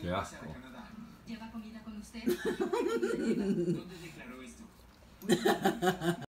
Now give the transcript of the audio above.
Qué asco. ¿Lleva comida con usted? ¿Dónde declaró esto?